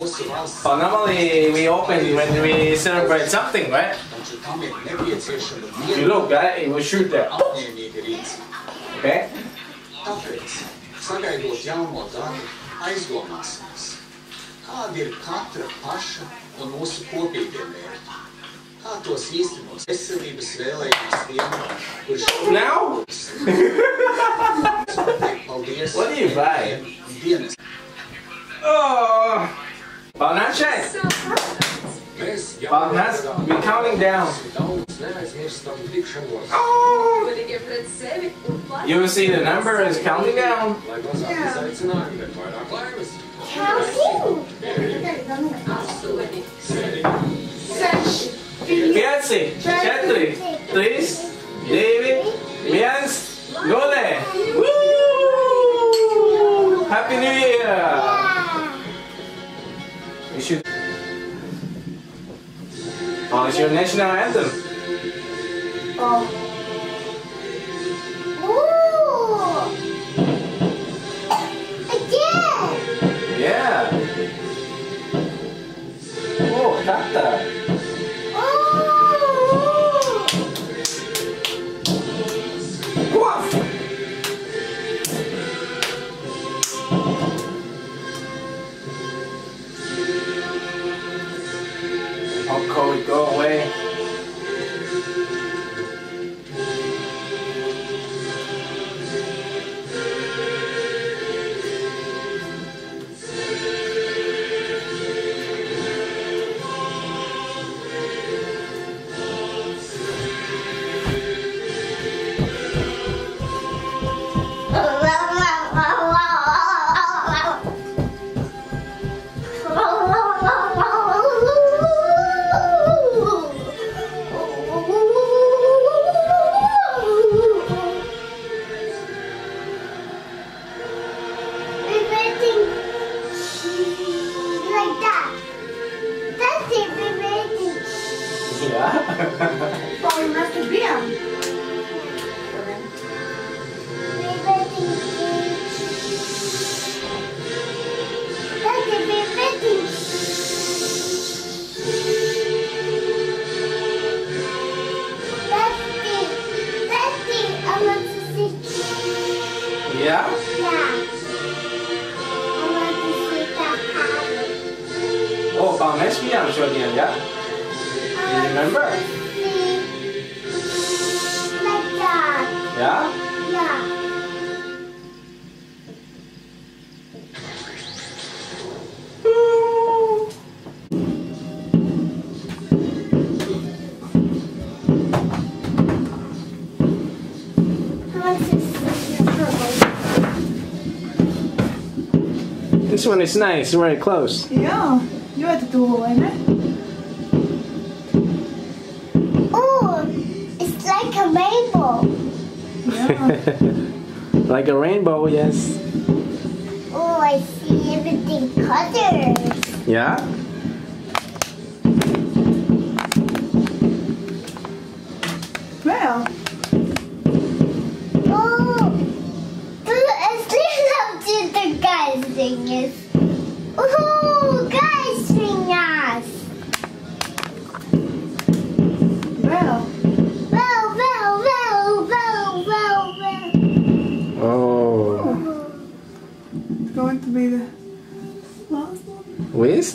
But normally we open when we celebrate something, right? nepieciešama You look, right? It will shoot there. Okay? Now? What do you buy? Oh! Balnache! Mēs Balnas, we're counting down. daudz neaizmirstam tikšanos, Oh! Godīgie pret sevi un pats. You will see the number is counting down. lai mazāk izaicinājumi, bet vairāk. Counting. Astoņi. Seši. Pieci, Oh, it's your national anthem. Oh. Want to see. Yeah? Yeah. I want to see that happen. Oh, Balmesh bijām šodien, jā? You remember? Like that. Jā? Yeah. I want to see your purple. This one is nice, very close. Jā, ļoti tuvu, vai ne? Oh, like a rainbow, yes. Oh, I see everything colors. Yeah? Vēl. Going to be the last one. With?